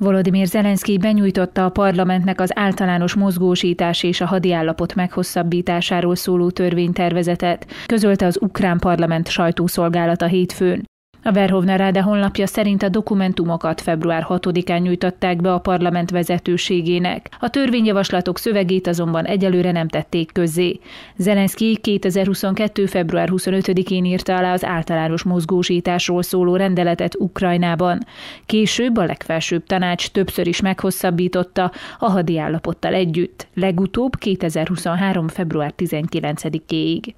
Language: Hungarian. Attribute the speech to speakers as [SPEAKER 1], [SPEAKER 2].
[SPEAKER 1] Volodymyr Zelenszky benyújtotta a parlamentnek az általános mozgósítás és a hadiállapot meghosszabbításáról szóló törvénytervezetet, közölte az ukrán parlament sajtószolgálata hétfőn. A Verhovna Ráde honlapja szerint a dokumentumokat február 6-án nyújtották be a parlament vezetőségének. A törvényjavaslatok szövegét azonban egyelőre nem tették közzé. Zelenszky 2022. február 25-én írta alá az általános mozgósításról szóló rendeletet Ukrajnában. Később a legfelsőbb tanács többször is meghosszabbította a hadi állapottal együtt, legutóbb 2023. február 19-éig.